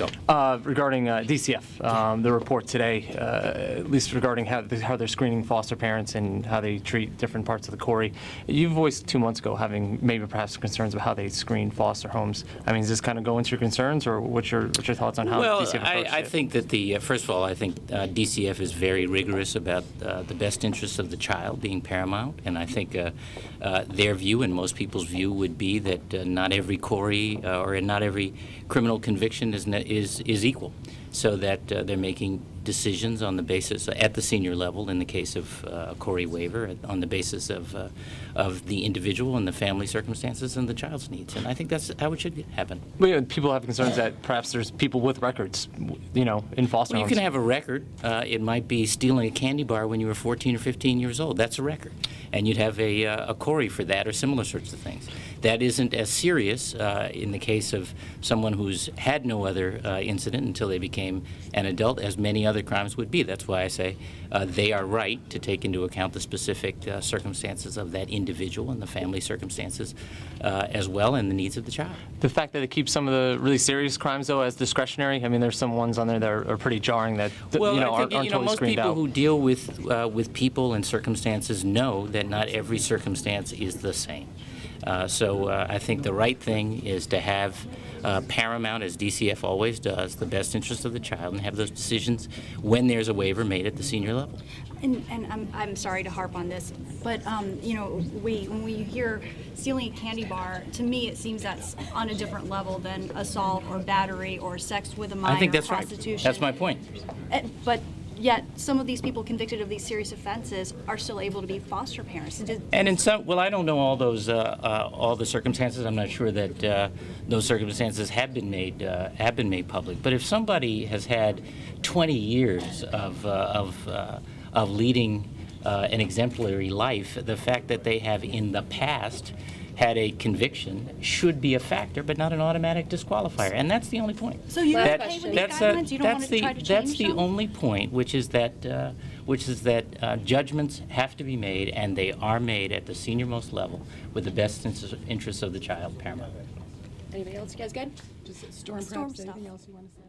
Go. Uh, Regarding uh, DCF, um, the report today, uh, at least regarding how how they're screening foster parents and how they treat different parts of the CORI. You voiced two months ago having maybe perhaps concerns about how they screen foster homes. I mean, does this kind of go into your concerns, or what's your what's your thoughts on how Well, DCF I, I think that the, uh, first of all, I think uh, DCF is very rigorous about uh, the best interests of the child being paramount, and I think uh, uh, their view and most people's view would be that uh, not every uh, or not every criminal conviction is, ne- is, is equal, so that uh, they're making decisions on the basis, at the senior level, in the case of uh, a CORI waiver, on the basis of, uh, of the individual and the family circumstances and the child's needs, and I think that's how it should happen. Well, yeah, people have concerns that perhaps there's people with records, you know, in foster Well, you can have a record. Uh, it might be stealing a candy bar when you were 14 or 15 years old. That's a record. And you'd have a, uh, a CORI for that or similar sorts of things. That isn't as serious uh, in the case of someone who's had no other uh, incident until they became an adult, as many other crimes would be. That's why I say uh, they are right to take into account the specific uh, circumstances of that individual and the family circumstances uh, as well and the needs of the child. The fact that it keeps some of the really serious crimes, though, as discretionary, I mean, there's some ones on there that are are pretty jarring that, th- Well, you know, I aren't think aren't you know totally most people out. who deal with uh, with people and circumstances know that not every circumstance is the same. Uh, so uh, I think the right thing is to have uh, paramount, as DCF always does, the best interest of the child, and have those decisions when there's a waiver made at the senior level. And, and I'm, I'm sorry to harp on this, but, um, you know, we, when we hear stealing a candy bar, to me, it seems that's on a different level than assault or battery or sex with a minor, I think that's right. prostitution. That's my point. Eh, But yet, some of these people convicted of these serious offenses are still able to be foster parents. And in some, well, I don't know all those, uh, uh, all the circumstances. I'm not sure that uh, those circumstances have been made, uh, have been made public. But if somebody has had 20 years of, uh, of, uh, of leading an exemplary life, the fact that they have in the past had a conviction should be a factor, but not an automatic disqualifier. And that's the only point. So you That- okay with these that's a- guidelines? You don't that's want to the- try to That's change the them? only point, which is that, uh, which is that uh, judgments have to be made, and they are made at the senior-most level with the best interests of the child paramount. Anybody else? You guys good? Just Storm, Storm perhaps, stuff. anything else you want to say?